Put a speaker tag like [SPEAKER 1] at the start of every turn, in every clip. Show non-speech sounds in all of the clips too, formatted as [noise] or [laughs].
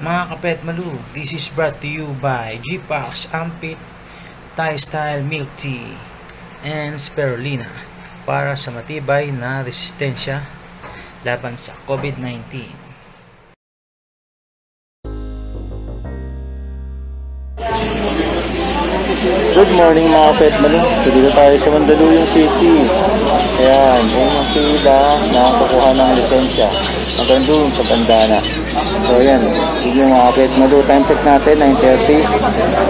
[SPEAKER 1] Mga kapet malu, this is brought to you by G-Pax Ampit Thai Style Milk Tea and Spirulina para sa matibay na resistensya laban sa COVID-19.
[SPEAKER 2] Good morning mga pet malu. So dito tayo sa Mandaluyong City. Ayan, yung mga pila na kukuha ng lisensya. Hanggang doon sa Bandana. So ayan, yun yung mga pet malu. Time check natin, 9.30.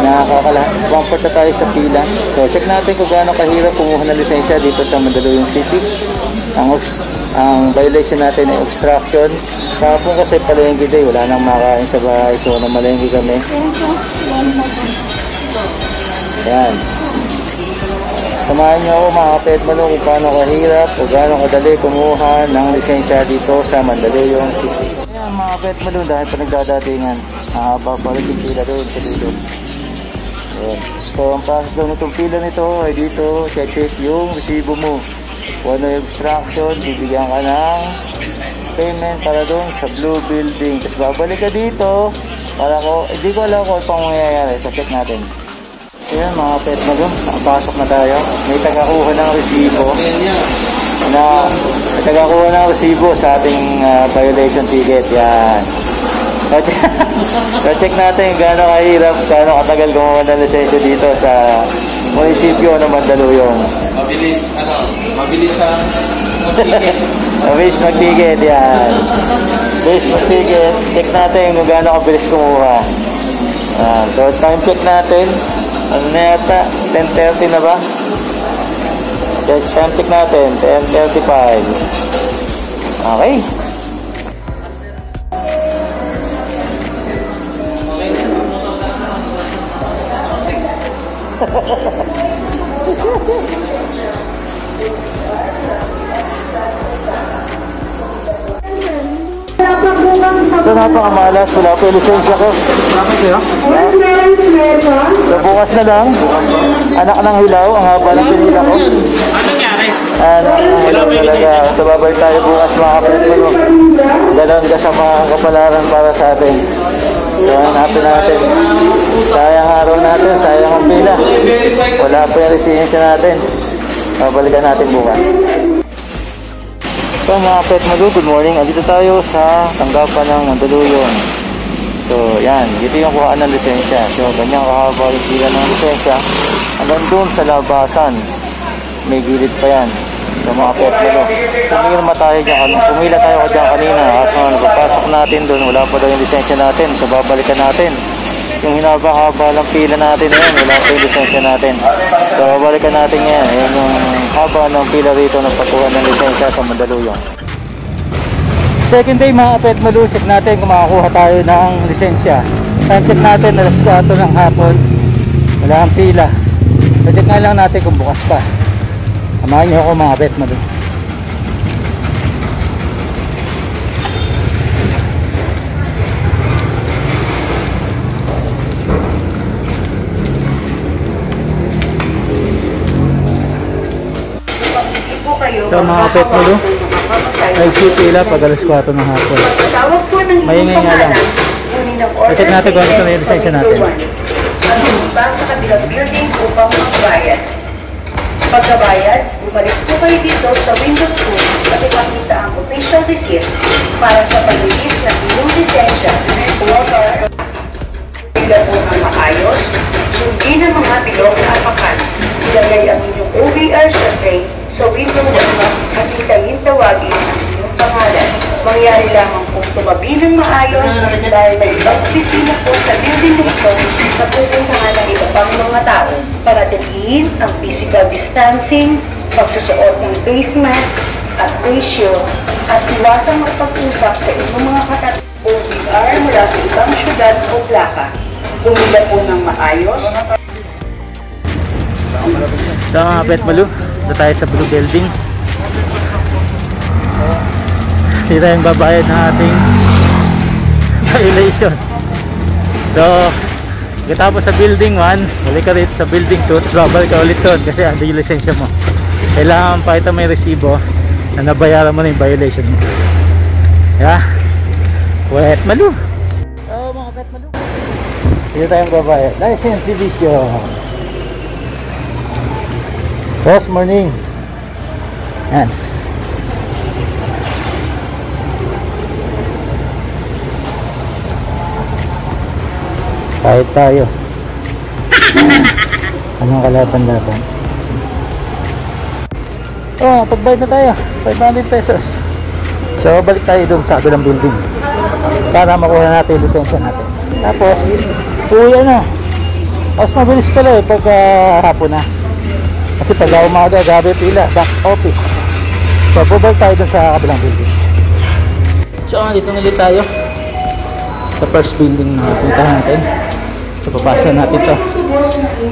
[SPEAKER 2] Nakakakala. Comfort na tayo sa pila. So check natin kung gaano kahirap kumuha ng lisensya dito sa Mandaluyong City. Ang ang violation natin ay obstruction. Kahapon kasi palengke day, wala nang makain sa bahay. So namalengke kami. Ayan. Samahan niyo ako mga kapet malo kung paano kahirap o gaano kadali kumuha ng lisensya dito sa Mandaluyong City. Ayan mga kapet malo dahil pa nagdadatingan. Mahaba pa rin yung pila doon sa dito. Ayan. So ang process daw nitong pila nito ay dito check yung resibo mo. Kung ano yung obstruction, bibigyan ka ng payment para doon sa blue building. Tapos babalik ka dito para ko, hindi ko alam kung ano pang mangyayari. So check natin. Ayan mga pet na doon, nakapasok na tayo. May tagakuha ng resibo na may tagakuha ng resibo sa ating ah, violation ticket. Yan. So [laughs] check natin gaano kahirap, gaano katagal gumawa ng lisensya dito sa munisipyo ng Mandaluyong.
[SPEAKER 3] Mabilis, ano, mabilis ang mag-ticket. [laughs]
[SPEAKER 2] Mabilis mag-ticket, yan. Mabilis mag-ticket. Check natin kung gaano kabilis kumuha. Yan. So, time check natin. Ano na yata? 10.30 na ba? Check, time check natin. 10.35. Okay. [laughs] So, napakamalas. Wala po yung lisensya ko. So, bukas na lang. Anak ng hilaw. Ang haba ng pinila ko. Hilaw talaga. So, babay tayo bukas mga kapatid ko. Dalawang kasama kapalaran para sa atin. So, hanapin natin. Sayang araw natin. Sayang ang pila. Wala pa yung lisensya natin. Babalikan natin bukas. So mga pet malu, good morning. Andito tayo sa tanggapan ng Mandaluyong. So yan, dito yung kuhaan ng lisensya. So ganyan kahaba yung ng lisensya. Hanggang doon sa labasan. May gilid pa yan. So mga pet malu, pumila tayo dyan. Pumila tayo dyan kanina. Kaso nga napapasok natin doon, wala pa daw yung lisensya natin. So babalikan natin. Yung hinaba-haba ng pila natin ngayon, wala pa yung lisensya natin. So babalikan natin ngayon. Yan yung haba ng pila rito ng pagkuha ng lisensya sa Mandaluyong. Second day mga pet malu, check natin kung makakuha tayo ng lisensya. Time check natin alas 4 ng hapon. Wala ang pila. So check nga lang natin kung bukas pa. Samahan niyo ako mga pet malu. So mga pet malu, nag-shoot pila pag alas 4 ng hapon. Maingay nga lang.
[SPEAKER 4] Kunin ng
[SPEAKER 2] So, check natin kung ano yung lisensya natin.
[SPEAKER 4] Ba sa kabilang building upang magbayad. Pagkabayad, bumalik po kayo dito sa window 2 at ipakita ang official receipt para sa pag-release ng inyong lisensya o Bila po ng maayos, sundin ang mga bilog na apakan. Ilagay ang inyong OVR tray sa window 1 at hintayin tawagin ang inyong pangalan. Mangyari lamang kung tumabi ng maayos dahil may ibang opisina po sa building na ito na pupuntahan ng pang mga tao para dalhin ang physical distancing, pagsusuot ng face mask at ratio at iwasang magpag-usap sa inyong mga katat OVR mula sa ibang syudad o plaka. Bumila po ng maayos
[SPEAKER 2] So mga pet malu, dito tayo sa blue building. Dito yung babayad ng ating [laughs] violation. So, Pagkatapos sa building 1, balik ka rito sa building 2, tapos babalik ka ulit doon kasi ando yung lisensya mo. Kailangan pa ito may resibo na nabayaran mo na yung violation mo. Yeah? Wet malu. So mga Dito tayo magbabayad. License division. Boss, morning. Yan. Kahit tayo. Anong kalatan-latan? Oh, pagbayad na tayo. 500 pesos. So, balik tayo dun sa kabilang building. Para makuha natin yung lisensya natin. Tapos, uwi na. Mas mabilis pala eh pag ah, hapon na. Kasi pag umaga, gabi pila, back office. So, bubalik tayo dun sa kabilang building. So, dito na tayo. Sa first building na puntahan natin. So, papasa natin to.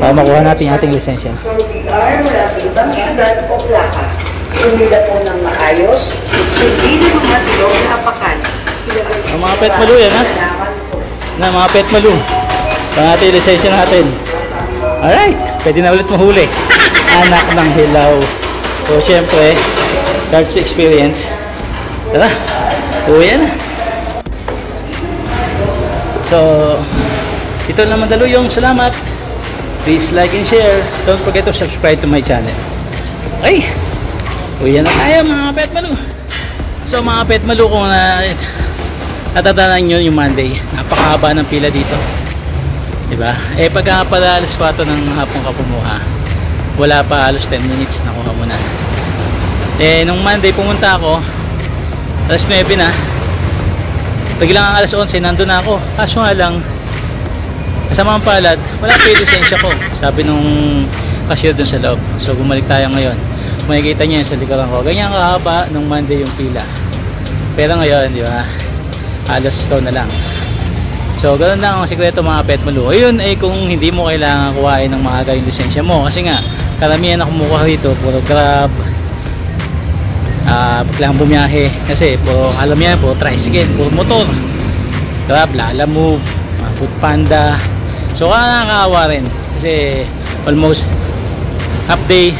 [SPEAKER 2] Para makuha natin yung ating lisensya.
[SPEAKER 4] LTR wala sa ibang syudad o plaka. Umila po ng maayos, hindi na mga tulog na apakan.
[SPEAKER 2] Ang mga pet malu yan ha? Na mga pet malu. Ito natin yung lisensya natin. Alright, pwede na ulit mahuli. [laughs] Anak ng hilaw. So, syempre, cards to experience. Tara, uwi na. So, ito naman dalo yung salamat. Please like and share. Don't forget to subscribe to my channel. Okay, uwi na tayo mga pet malu. So mga pet malu kung na natatandaan nyo yung Monday, napakahaba ng pila dito. Diba? Eh pagka pala alas 4 ng hapon ka wala pa halos 10 minutes nakuha mo na. Eh nung Monday pumunta ako, alas 9 na. Biglang ang alas 11 nandun na ako. Kaso nga lang, kasama ang palad, wala pa yung lisensya ko. Sabi nung cashier dun sa loob. So bumalik tayo ngayon. Makikita niyo yan sa likuran ko. Ganyan kahaba nung Monday yung pila. Pero ngayon, di ba? Halos ikaw na lang. So, ganun lang ang sikreto mga pet malu. Ayun ay kung hindi mo kailangan kuhain ng maaga yung lisensya mo. Kasi nga, karamihan na kumukuha rito, puro grab, ah, biglang bumiyahe. Kasi, puro, alam yan, puro tricycle, puro motor. Grab, Lala Move, mga Food Panda. So, nakakaawa rin. Kasi, almost half day,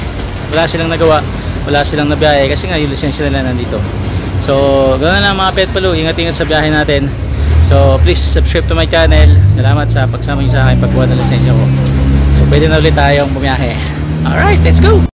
[SPEAKER 2] wala silang nagawa, wala silang nabiyahe. Kasi nga, yung lisensya nila nandito. So, ganoon lang mga pet palu. Ingat-ingat sa biyahe natin. So, please subscribe to my channel. Salamat sa pagsama niyo sa akin pagkuha ng lisensya ko. So, pwede na ulit tayong bumiyahe. Alright, let's go!